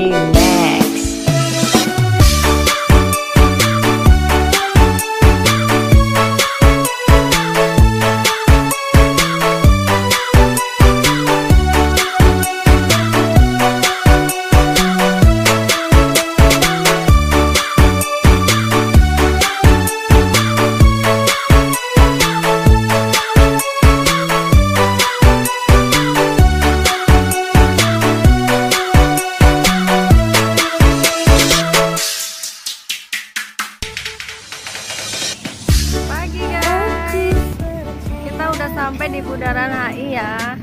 Amen. Sampai di Bundaran HI ya